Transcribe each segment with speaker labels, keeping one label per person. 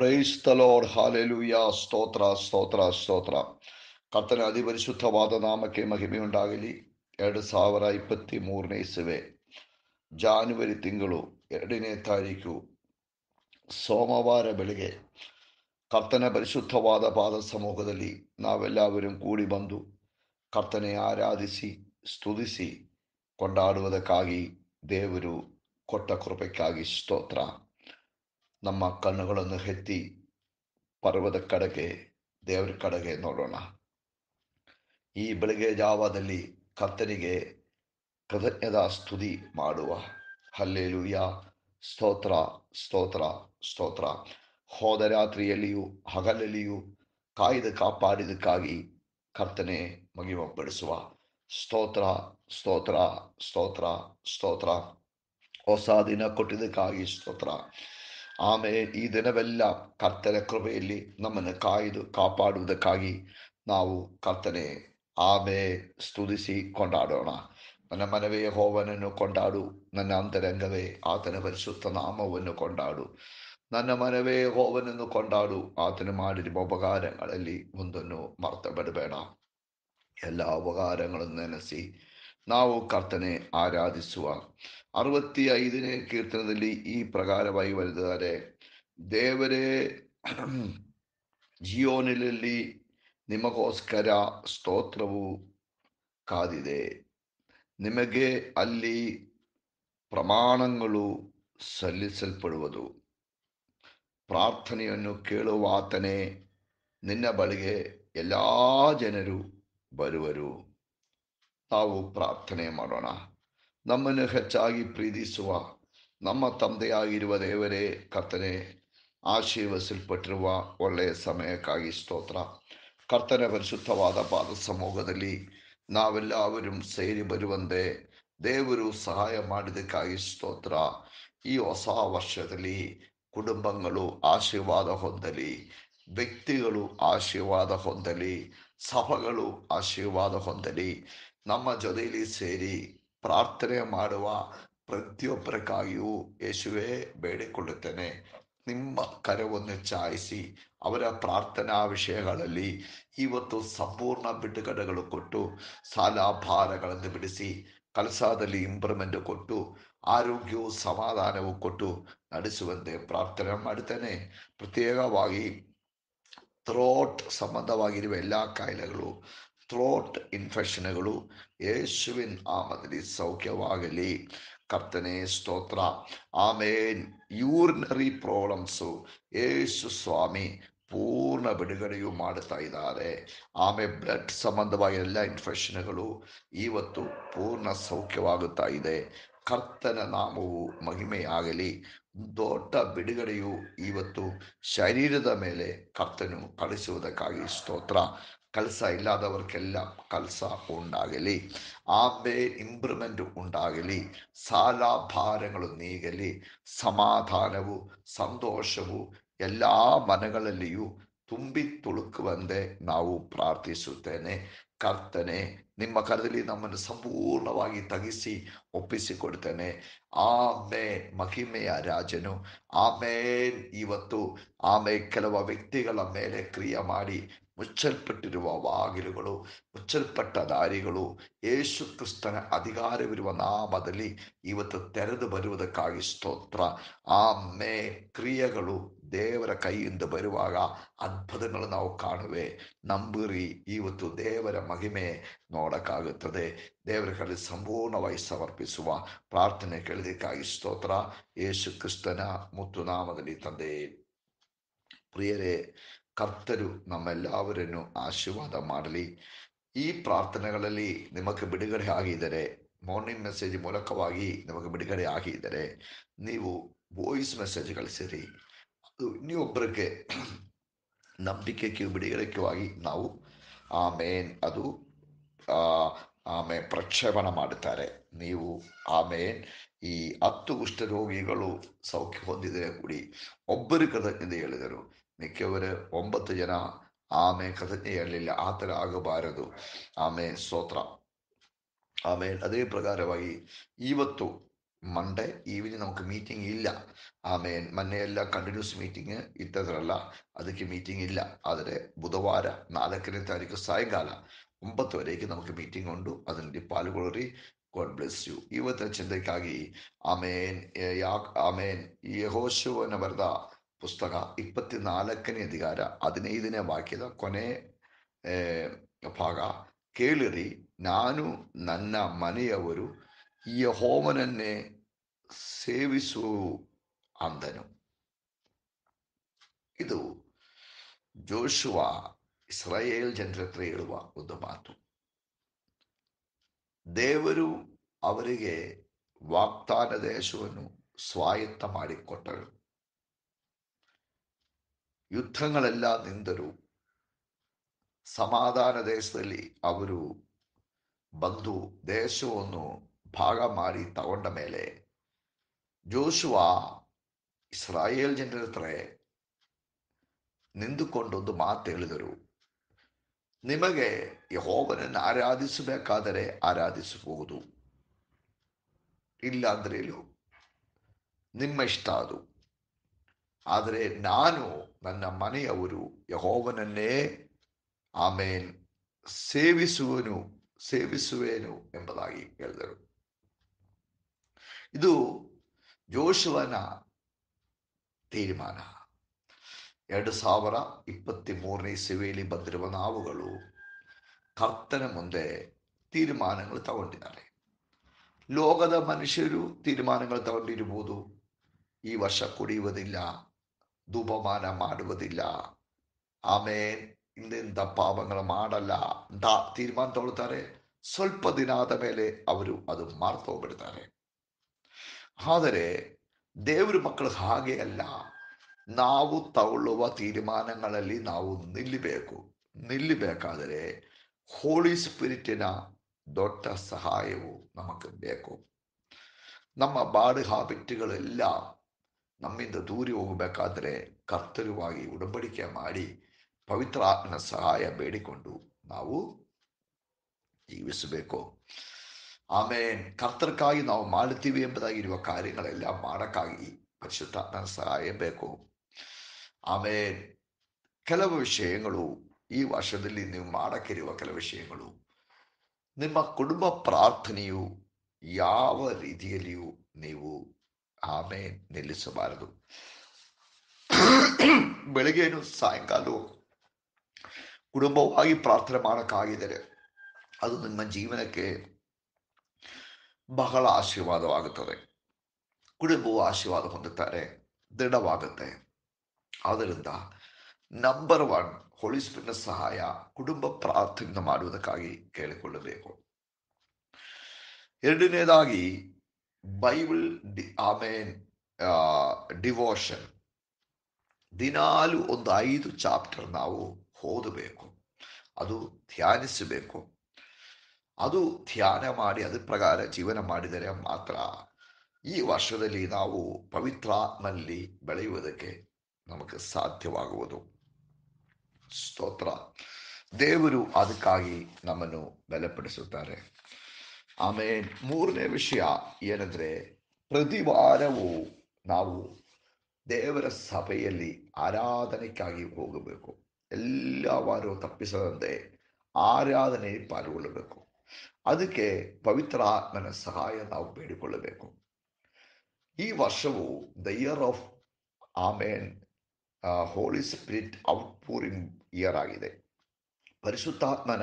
Speaker 1: Price ತಲೋರ್ hallelujah ಸ್ತೋತ್ರ ಸ್ತೋತ್ರ ಸ್ತೋತ್ರ ಕರ್ತನ ಅಧಿಪರಿಶುದ್ಧವಾದ ನಾಮಕ್ಕೆ ಮಹಿಮೆಯುಂಟಾಗಲಿ ಎರಡು ಸಾವಿರ ಇಪ್ಪತ್ತಿ ಮೂರನೇ ಇಸುವೆ ಜಾನ್ವರಿ ತಿಂಗಳು ಎರಡನೇ ತಾರೀಕು ಸೋಮವಾರ ಬೆಳಗ್ಗೆ ಕರ್ತನ ಪರಿಶುದ್ಧವಾದ ಪಾದ ಸಮೂಹದಲ್ಲಿ ನಾವೆಲ್ಲವರೂ ಕೂಡಿ ಬಂದು ಕರ್ತನೆ ಆರಾಧಿಸಿ ಸ್ತುತಿಸಿ ಕೊಂಡಾಡುವುದಕ್ಕಾಗಿ ದೇವರು ಕೊಟ್ಟ ಕೃಪೆಗಾಗಿ ಸ್ತೋತ್ರ ನಮ್ಮ ಕಣ್ಣುಗಳನ್ನು ಎತ್ತಿ ಪರ್ವದ ಕಡೆಗೆ, ದೇವರ ಕಡೆಗೆ ನೋಡೋಣ. ಈ ಬೆಳಗ್ಗೆ ಜಾವದಲ್ಲಿ ಕರ್ತನಿಗೆ ಕೃತಜ್ಞದ ಸ್ತುತಿ ಮಾಡುವ. ಹಲ್ಲೇಲುಯ. ಸ್ತೋತ್ರ ಸ್ತೋತ್ರ ಸ್ತೋತ್ರ. ಹೋದ ರಾತ್ರಿಯಲ್ಲಿಯೂ ಹಗಲಲ್ಲಿಯೂ ಕಾಯ್ದ ಕಾಪಾಡಿದಕ್ಕಾಗಿ ಕರ್ತನೆ ಮಗಿಮಪಡಿಸುವ ಸ್ತೋತ್ರ ಸ್ತೋತ್ರ ಸ್ತೋತ್ರ ಸ್ತೋತ್ರ. ಹೊಸ ದಿನ ಕೊಟ್ಟಿದ್ದಕ್ಕಾಗಿ ಸ್ತೋತ್ರ. ಆಮೇಲೆ ಈ ದಿನವೆಲ್ಲ ಕರ್ತನ ಕೃಪೆಯಲ್ಲಿ ನಮ್ಮನ್ನು ಕಾಯ್ದು ಕಾಪಾಡುವುದಕ್ಕಾಗಿ ನಾವು ಕರ್ತನೆ ಆಮೆ ಸ್ತುತಿಸಿ ಕೊಂಡಾಡೋಣ ನನ್ನ ಮನವೇ ಹೋವನನ್ನು ಕೊಂಡಾಡು ನನ್ನ ಅಂತರಂಗವೇ ಆತನ ಪರಿಶುದ್ಧ ನಾಮವನ್ನು ಕೊಂಡಾಡು ನನ್ನ ಮನವೇ ಹೋವನನ್ನು ಕೊಂಡಾಡು ಆತನು ಮಾಡಿರುವ ಉಪಕಾರಗಳಲ್ಲಿ ಒಂದನ್ನು ಮರ್ತ ಬಿಡಬೇಡ ಎಲ್ಲ ಉಪಕಾರಗಳನ್ನು ನೆನೆಸಿ ನಾವು ಕರ್ತನೆ ಆರಾಧಿಸುವ ಅರವത്തി ಐದನೇ ಕೀರ್ತನದಲ್ಲಿ ಈ ಪ್ರಕಾರವಾಗಿ ಬರೆದಿದ್ದಾರೆ ದೇವರೇ ಜಿಯೋನಿನಲ್ಲಿ ನಿಮಗೋಸ್ಕರ ಸ್ತೋತ್ರವು ಕಾದಿದೆ ನಿಮಗೆ ಅಲ್ಲಿ ಪ್ರಮಾಣಗಳು ಸಲ್ಲಿಸಲ್ಪಡುವುದು ಪ್ರಾರ್ಥನೆಯನ್ನು ಕೇಳುವಾತನೇ ನಿನ್ನ ಬಳಿಗೆ ಎಲ್ಲ ಜನರು ಬರುವರು ನಾವು ಪ್ರಾರ್ಥನೆ ಮಾಡೋಣ. ನಮ್ಮನ್ನು ಹೆಚ್ಚಾಗಿ ಪ್ರೀತಿಸುವ, ನಮ್ಮ ತಂದೆಯಾಗಿರುವ ದೇವರೇ ಕರ್ತನೆ ಆಶೀರ್ವಸಲ್ಪಟ್ಟಿರುವ ಒಳ್ಳೆಯ ಸಮಯಕ್ಕಾಗಿ ಸ್ತೋತ್ರ. ಕರ್ತನ ಪರಿಶುದ್ಧವಾದ ಪಾದ ಸಮೂಹದಲ್ಲಿ ನಾವೆಲ್ಲರೂ ಸೇರಿ ಬರುವಂತೆ ದೇವರು ಸಹಾಯ ಮಾಡಿದಕ್ಕಾಗಿ ಸ್ತೋತ್ರ. ಈ ಹೊಸ ವರ್ಷದಲ್ಲಿ ಕುಟುಂಬಗಳು ಆಶೀರ್ವಾದ ಹೊಂದಲಿ, ವ್ಯಕ್ತಿಗಳು ಆಶೀರ್ವಾದ ಹೊಂದಲಿ, ಸಭಗಳು ಆಶೀರ್ವಾದ ಹೊಂದಲಿ. ನಮ್ಮ ಜೊತೆಯಲ್ಲಿ ಸೇರಿ ಪ್ರಾರ್ಥನೆ ಮಾಡುವ ಪ್ರತಿಯೊಬ್ಬರಿಗಾಗಿಯೂ ಯೇಸುವೆ ಬೇಡಿಕೊಳ್ಳುತ್ತೇನೆ. ನಿಮ್ಮ ಕರೆವನ್ನು ಚಾಯಿಸಿ ಅವರ ಪ್ರಾರ್ಥನಾ ವಿಷಯಗಳಲ್ಲಿ ಇವತ್ತು ಸಂಪೂರ್ಣ ಬಿಡುಗಡೆಗಳು ಕೊಟ್ಟು ಸಾಲ ಭಾರಗಳನ್ನು ಬಿಡಿಸಿ, ಕಲಸಾದಲ್ಲಿ ಇಂಪ್ರೂವ್ಮೆಂಟ್ ಕೊಟ್ಟು, ಆರೋಗ್ಯವು ಸಮಾಧಾನವು ಕೊಟ್ಟು ನಡೆಸುವಂತೆ ಪ್ರಾರ್ಥನೆ ಮಾಡುತ್ತೇನೆ. ಪ್ರತ್ಯೇಕವಾಗಿ ಥ್ರೋಟ್ ಸಂಬಂಧವಾಗಿರುವ ಎಲ್ಲ ಕಾಯಿಲೆಗಳು ಥ್ರೋಟ್ ಇನ್ಫೆಕ್ಷನ್ಗಳು ಯೇಸುವಿನ ಆಮದಲ್ಲಿ ಸೌಖ್ಯವಾಗಲಿ ಕರ್ತನೆ ಸ್ತೋತ್ರ ಆಮೇನ್ ಯೂರಿನರಿ ಪ್ರಾಬ್ಲಮ್ಸು ಯೇಸು ಸ್ವಾಮಿ ಪೂರ್ಣ ಬಿಡುಗಡೆಯು ಮಾಡುತ್ತಾ ಇದ್ದಾರೆ ಆಮೆ ಬ್ಲಡ್ ಸಂಬಂಧವಾಗಿ ಎಲ್ಲ ಇನ್ಫೆಕ್ಷನ್ಗಳು ಇವತ್ತು ಪೂರ್ಣ ಸೌಖ್ಯವಾಗುತ್ತಾ ಇದೆ ಕರ್ತನ ನಾಮವು ಮಹಿಮೆಯಾಗಲಿ ದೊಡ್ಡ ಬಿಡುಗಡೆಯು ಇವತ್ತು ಶರೀರದ ಮೇಲೆ ಕರ್ತನು ಕಳಿಸುವುದಕ್ಕಾಗಿ ಸ್ತೋತ್ರ ಇಲ್ಲದವರಿಗೆಲ್ಲ ಕಲಸ ಉಂಟಾಗಲಿ ಆಮೆ ಇಂಪ್ರೂವ್ಮೆಂಟ್ ಉಂಟಾಗಲಿ ಸಾಲ ಭಾರಗಳು ನೀಗಲಿ ಸಮಾಧಾನವು ಸಂತೋಷವು ಎಲ್ಲ ಮನೆಗಳಲ್ಲಿಯೂ ತುಂಬಿ ತುಳುಕುವಂತೆ ನಾವು ಪ್ರಾರ್ಥಿಸುತ್ತೇನೆ ಕರ್ತನೆ ನಿಮ್ಮ ಕರದಲ್ಲಿ ನಮ್ಮನ್ನು ಸಂಪೂರ್ಣವಾಗಿ ತಗಿಸಿ ಒಪ್ಪಿಸಿಕೊಡ್ತೇನೆ ಆಮೇ ಮಹಿಮೆಯ ರಾಜನು ಆಮೇನ್ ಇವತ್ತು ಆಮೇ ಕೆಲವು ವ್ಯಕ್ತಿಗಳ ಮೇಲೆ ಕ್ರಿಯೆ ಮಾಡಿ ಮುಚ್ಚಲ್ಪಟ್ಟಿರುವ ಬಾಗಿಲುಗಳು, ಮುಚ್ಚಲ್ಪಟ್ಟ ದಾರಿಗಳು, ಯೇಸು ಕ್ರಿಸ್ತನ ಅಧಿಕಾರವಿರುವ ನಾಮದಲ್ಲಿ ಇವತ್ತು ತೆರೆದು ಬರುವುದಕ್ಕಾಗಿ ಸ್ತೋತ್ರ. ಆಮೇ ಕ್ರಿಯೆಗಳು ದೇವರ ಕೈಯಿಂದ ಬರುವಾಗ ಅದ್ಭುತಗಳು ನಾವು ಕಾಣುವೆ. ನಂಬುರಿ, ಇವತ್ತು ದೇವರ ಮಹಿಮೆ ನೋಡಕ್ಕಾಗುತ್ತದೆ. ದೇವರ ಕಡೆ ಸಂಪೂರ್ಣವಾಗಿ ಸಮರ್ಪಿಸುವ ಪ್ರಾರ್ಥನೆ ಕೇಳಿದಕ್ಕಾಗಿ ಸ್ತೋತ್ರ. ಯೇಸು ಕ್ರಿಸ್ತನ ಮುತ್ತು ನಾಮದಲ್ಲಿ ತಂದೆ, ಪ್ರಿಯರೇ ಕರ್ತರು ನಮ್ಮೆಲ್ಲವರನ್ನು ಆಶೀರ್ವಾದ ಮಾಡಲಿ. ಈ ಪ್ರಾರ್ಥನೆಗಳಲ್ಲಿ ನಿಮಗೆ ಬಿಡುಗಡೆ ಆಗಿದ್ದರೆ ಮಾರ್ನಿಂಗ್ ಮೆಸೇಜ್ ಮೂಲಕವಾಗಿ ನಿಮಗೆ ಬಿಡುಗಡೆ ಆಗಿದ್ದರೆ, ನೀವು ವಾಯ್ಸ್ ಮೆಸೇಜ್ ಕಳಿಸಿರಿ. ಅದು ಇನ್ನೊಬ್ಬರಿಗೆ ನಂಬಿಕೆಗೆ ಬಿಡುಗಡೆಗಾಗಿ ನಾವು ಆಮೇನ್. ಅದು ಆಮೆ ಪ್ರಕ್ಷೇಪಣ ಮಾಡುತ್ತಾರೆ. ನೀವು ಆಮೇನ್. ಈ ಹತ್ತು ಕುಷ್ಠರೋಗಿಗಳು ಸೌಖ್ಯ ಹೊಂದಿದರೆ ಕೂಡಿ ಒಬ್ಬರು ಕೃತಜ್ಞತೆ ಹೇಳಿದರು. ಮಿಕ್ಕವರು ಒಂಬತ್ತು ಜನ ಆಮೆ ಕೃತಜ್ಞೆ ಹೇಳಲಿಲ್ಲ ಆ ಥರ ಆಗಬಾರದು ಆಮೆ ಸ್ತೋತ್ರ ಆಮೇಲೆ ಅದೇ ಪ್ರಕಾರವಾಗಿ ಇವತ್ತು ಮಂಡೇ ಈವ್ನಿಂಗ್ നമുക്ക് ಮೀಟಿಂಗ್ ಇಲ್ಲ ಆಮೇಲೆ ಮೊನ್ನೆ ಎಲ್ಲ ಕಂಟಿನ್ಯೂಸ್ ಮೀಟಿಂಗ್ ಇದ್ದದ್ರಲ್ಲ ಅದಕ್ಕೆ ಮೀಟಿಂಗ್ ಇಲ್ಲ ಆದರೆ ಬುಧವಾರ ನಾಲ್ಕನೇ ತಾರೀಕು ಸಾಯಂಕಾಲ ಒಂಬತ್ತುವರೆಗೆ നമുക്ക് ಮೀಟಿಂಗ್ ಉಂಟು ಅದರಲ್ಲಿ ಪಾಲ್ಗೊಳ್ಳಿ ಗಾಡ್ ಬ್ಲೆಸ್ ಯು ಇವತ್ತಿನ ಚಿಂತನೆಗಾಗಿ ಆಮೇನ್ ಯಾ ಆಮೇನ್ ಯಹೋಶುವನ ಬರೆದ ಪುಸ್ತಕ ಇಪ್ಪತ್ನಾಲ್ಕನೇ ಅಧಿಕಾರ ಹದಿನೈದನೇ ವಾಕ್ಯದ ಕೊನೆ ಭಾಗ ಕೇಳಿರಿ ನಾನು ನನ್ನ ಮನೆಯವರು ಈ ಹೋಮನನ್ನೇ ಸೇವಿಸು ಅಂದನು ಇದು ಜೋಶುವ ಇಸ್ರಾಯೇಲ್ ಜನರ ಹತ್ರ ಹೇಳುವ ಒಂದು ಮಾತು ದೇವರು ಅವರಿಗೆ ವಾಗ್ದಾನ ದೇಶವನ್ನು ಸ್ವಾಯತ್ತ ಮಾಡಿಕೊಟ್ಟರು ಯುದ್ಧಗಳೆಲ್ಲ ನಿಂದರು ಸಮಾಧಾನ ದೇಶದಲ್ಲಿ ಅವರು ಬಂದು ದೇಶವನ್ನು ಭಾಗ ಮಾಡಿ ತಗೊಂಡ ಮೇಲೆ ಜೋಶುವ ಇಸ್ರಾಯೇಲ್ ಜನರ ಹತ್ರ ನಿಂದುಕೊಂಡೊಂದು ಮಾತು ಹೇಳಿದರು ನಿಮಗೆ ಯಹೋವನನ್ನು ಆರಾಧಿಸಬೇಕಾದರೆ ಆರಾಧಿಸಬಹುದು ಇಲ್ಲ ನಿಮ್ಮ ಇಷ್ಟ ಅದು ಆದರೆ ನಾನು ನನ್ನ ಮನೆಯವರು ಯಹೋವನನ್ನೇ ಆಮೇನ್. ಸೇವಿಸುವನು, ಸೇವಿಸುವೇನು ಎಂಬುದಾಗಿ ಹೇಳಿದರು. ಇದು ಜೋಶುವನ ತೀರ್ಮಾನ. ಎರಡು ಸಾವಿರ ಇಪ್ಪತ್ತಿ ಮೂರನೇ ಇಸವಿಯಲ್ಲಿ ಬಂದಿರುವ ನಾವುಗಳು ಕರ್ತನ ಮುಂದೆ ತೀರ್ಮಾನಗಳು ತಗೊಂಡಿದ್ದಾರೆ. ಲೋಕದ ಮನುಷ್ಯರು ತೀರ್ಮಾನಗಳು ತಗೊಂಡಿರಬಹುದು. ಈ ವರ್ಷ ಕುಡಿಯುವುದಿಲ್ಲ. ಧೂಪಮಾನ ಮಾಡುವುದಿಲ್ಲ ಆಮೇಲೆ ಇಂದಿಂದ ಪಾಪಗಳು ಮಾಡಲ್ಲ ಅಂತ ತೀರ್ಮಾನ ತಗೊಳ್ತಾರೆ ಸ್ವಲ್ಪ ದಿನ ಆದ ಮೇಲೆ ಅವರು ಅದು ಮಾರ್ತೋಗ್ಬಿಡ್ತಾರೆ ಆದರೆ ದೇವರ ಮಕ್ಕಳು ಹಾಗೆ ಅಲ್ಲ ನಾವು ತಗೊಳ್ಳುವ ತೀರ್ಮಾನಗಳಲ್ಲಿ ನಾವು ನಿಲ್ಲಬೇಕು ನಿಲ್ಲಬೇಕಾದರೆ ಹೋಳಿ ಸ್ಪಿರಿಟಿನ ದೊಡ್ಡ ಸಹಾಯವು ನಮಗೆ ಬೇಕು ನಮ್ಮ ಬಾಡು ಹಾಬಿಟ್ಟುಗಳೆಲ್ಲ ನಮ್ಮಿಂದ ದೂರಿ ಹೋಗಬೇಕಾದ್ರೆ ಕರ್ತವ್ಯವಾಗಿ ಉಡಂಬಡಿಕೆ ಮಾಡಿ ಪವಿತ್ರ ಆತ್ಮನ ಸಹಾಯ ಬೇಡಿಕೊಂಡು ನಾವು ಜೀವಿಸಬೇಕು. ಆಮೇಲೆ ಕರ್ತರ್ಕಾಗಿ ನಾವು ಮಾಡುತ್ತೀವಿ ಎಂಬುದಾಗಿರುವ ಕಾರ್ಯಗಳೆಲ್ಲ ಮಾಡೋಕ್ಕಾಗಿ ಪರಿಶುದ್ಧಾತ್ಮನ ಸಹಾಯ ಬೇಕು. ಆಮೇಲೆ ಕೆಲವು ವಿಷಯಗಳು ಈ ವರ್ಷದಲ್ಲಿ ನೀವು ಮಾಡಕ್ಕಿರುವ ಕೆಲವು ವಿಷಯಗಳು. ನಿಮ್ಮ ಕುಟುಂಬ ಪ್ರಾರ್ಥನೆಯು ಯಾವ ರೀತಿಯಲ್ಲಿಯೂ ನೀವು ಆಮೇಲೆ ನಿಲ್ಲಿಸಬಾರದು. ಬೆಳಗ್ಗೆನು ಸಾಯಂಕಾಲವು ಕುಟುಂಬವಾಗಿ ಪ್ರಾರ್ಥನೆ ಮಾಡೋಕ್ಕಾಗಿದರೆ ಅದು ನಿಮ್ಮ ಜೀವನಕ್ಕೆ ಬಹಳ ಆಶೀರ್ವಾದವಾಗುತ್ತದೆ. ಕುಟುಂಬವು ಆಶೀರ್ವಾದ ಹೊಂದುತ್ತಾರೆ, ದೃಢವಾಗುತ್ತೆ. ಆದ್ದರಿಂದ ನಂಬರ್ ಒನ್ ಹೋಲಿಸ್ಪಿನ ಸಹಾಯ ಕುಟುಂಬ ಪ್ರಾರ್ಥನೆ ಮಾಡುವುದಕ್ಕಾಗಿ ಕೇಳಿಕೊಳ್ಳಬೇಕು. ಎರಡನೇದಾಗಿ ಬೈಬಲ್ ಆಮೇನ್ ಡಿವೋಷನ್ ದಿನಾಲು ಒಂದು ಐದು ಚಾಪ್ಟರ್ ನಾವು ಓದಬೇಕು ಅದು ಧ್ಯಾನಿಸಬೇಕು ಅದು ಧ್ಯಾನ ಮಾಡಿ ಅದ್ರ ಪ್ರಕಾರ ಜೀವನ ಮಾಡಿದರೆ ಮಾತ್ರ ಈ ವರ್ಷದಲ್ಲಿ ನಾವು ಪವಿತ್ರಾತ್ಮಲ್ಲಿ ಬೆಳೆಯುವುದಕ್ಕೆ ನಮಗೆ ಸಾಧ್ಯವಾಗುವುದು ಸ್ತೋತ್ರ ದೇವರು ಅದಕ್ಕಾಗಿ ನಮ್ಮನ್ನು ಬಲಪಡಿಸುತ್ತಾರೆ ಆಮೇಲೆ ಮೂರನೇ ವಿಷಯ ಏನಂದರೆ ಪ್ರತಿವಾರವೂ ನಾವು ದೇವರ ಸಭೆಯಲ್ಲಿ ಆರಾಧನೆಗಾಗಿ ಹೋಗಬೇಕು. ಎಲ್ಲ ವಾರವೂ ತಪ್ಪಿಸದಂತೆ ಆರಾಧನೆ ಪಾಲ್ಗೊಳ್ಳಬೇಕು. ಅದಕ್ಕೆ ಪವಿತ್ರ ಆತ್ಮನ ಸಹಾಯ ನಾವು ಬೇಡಿಕೊಳ್ಳಬೇಕು. ಈ ವರ್ಷವು the year of amen holy spirit out pouring year ಆಗಿದೆ. ಪರಿಶುದ್ಧಾತ್ಮನ,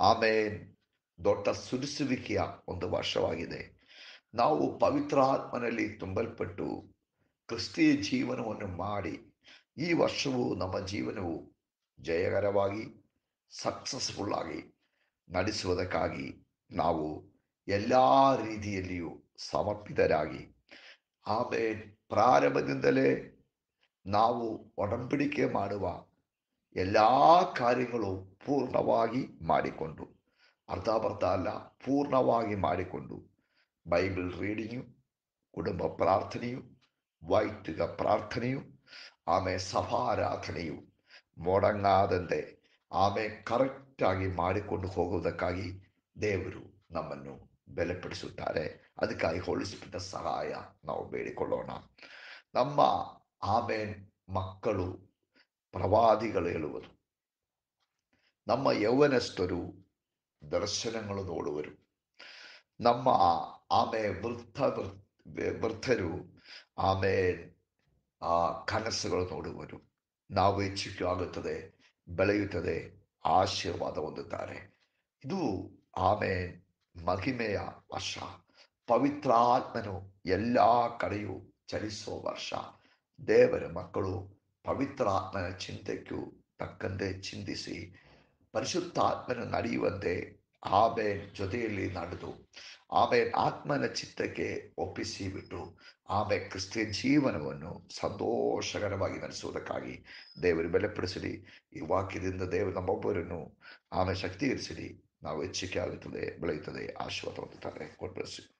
Speaker 1: ಆಮೇನ್ ದೊಡ್ಡ ಸುರಿಸುವಿಕೆಯ ಒಂದು ವರ್ಷವಾಗಿದೆ. ನಾವು ಪವಿತ್ರಾತ್ಮನಲ್ಲಿ ತುಂಬಲ್ಪಟ್ಟು ಕ್ರಿಸ್ತಿಯ ಜೀವನವನ್ನು ಮಾಡಿ ಈ ವರ್ಷವು ನಮ್ಮ ಜೀವನವು ಜಯಕರವಾಗಿ ಸಕ್ಸಸ್ಫುಲ್ ಆಗಿ ನಡೆಸುವುದಕ್ಕಾಗಿ ನಾವು ಎಲ್ಲ ರೀತಿಯಲ್ಲಿಯೂ ಸಮರ್ಪಿತರಾಗಿ. ಆಮೇಲೆ ಪ್ರಾರಂಭದಿಂದಲೇ ನಾವು ಒಡಂಬಡಿಕೆ ಮಾಡುವ ಎಲ್ಲ ಕಾರ್ಯಗಳು ಪೂರ್ಣವಾಗಿ ಮಾಡಿಕೊಂಡು ಅರ್ಧ ಅಲ್ಲ ಪೂರ್ಣವಾಗಿ ಮಾಡಿಕೊಂಡು ಬೈಬಲ್ ರೀಡಿಂಗು ಕುಟುಂಬ ಪ್ರಾರ್ಥನೆಯು ವೈಯಕ್ತಿಕ ಪ್ರಾರ್ಥನೆಯು ಆಮೇಲೆ ಸಭಾರಾಧನೆಯು ಮೊಡಂಗಾದಂತೆ ಆಮೇಲೆ ಕರೆಕ್ಟಾಗಿ ಮಾಡಿಕೊಂಡು ಹೋಗುವುದಕ್ಕಾಗಿ ದೇವರು ನಮ್ಮನ್ನು ಬೆಲೆಪಡಿಸುತ್ತಾರೆ. ಅದಕ್ಕಾಗಿ ಹೋಲಿಸಿಬಿಟ್ಟ ಸಹಾಯ ನಾವು ಬೇಡಿಕೊಳ್ಳೋಣ. ನಮ್ಮ ಆಮೇನ್ ಮಕ್ಕಳು, ಪ್ರವಾದಿಗಳು ಹೇಳುವರು, ನಮ್ಮ ಯೌವನಸ್ಥರು ದರ್ಶನಗಳು ನೋಡುವರು ನಮ್ಮ ಆಮೆ ವೃದ್ಧ ವೃದ್ಧರು ಆಮೆ ಆ ಕನಸುಗಳು ನೋಡುವರು ನಾವು ಹೆಚ್ಚಿಗೆ ಆಗುತ್ತದೆ ಬೆಳೆಯುತ್ತದೆ ಆಶೀರ್ವಾದ ಹೊಂದುತ್ತಾರೆ ಇದು ಆಮೆ ಮಹಿಮೆಯ ವರ್ಷ ಪವಿತ್ರಾತ್ಮನು ಎಲ್ಲ ಕಡೆಯೂ ಚಲಿಸುವ ವರ್ಷ ದೇವರ ಮಕ್ಕಳು ಪವಿತ್ರಾತ್ಮನ ಚಿಂತೆಗೂ ತಕ್ಕಂತೆ ಚಿಂತಿಸಿ ಪರಿಶುದ್ಧಾತ್ಮನ ನಡೆಯುವಂತೆ ಆಬೇನ್ ಜೊತೆಯಲ್ಲಿ ನಡೆದು, ಆಮೇನ್ ಆತ್ಮನ ಚಿತ್ತಕ್ಕೆ ಒಪ್ಪಿಸಿ ಬಿಟ್ಟು ಆಮೇಲೆ ಕ್ರಿಸ್ತಿಯನ್ ಜೀವನವನ್ನು ಸಂತೋಷಕರವಾಗಿ ನಡೆಸುವುದಕ್ಕಾಗಿ ದೇವರು ಬೆಲೆಪಡಿಸಲಿ ಈ ವಾಕ್ಯದಿಂದ ದೇವರು ನಮ್ಮೊಬ್ಬರನ್ನು ಶಕ್ತಿ ಶಕ್ತೀಕರಿಸಲಿ ನಾವು ಹೆಚ್ಚಿಕೆ ಆಗುತ್ತದೆ, ಬೆಳೆಯುತ್ತದೆ ಆಶೀರ್ವಾದ ಹೊಂದುತ್ತಾರೆ ಕೊಟ್ಟು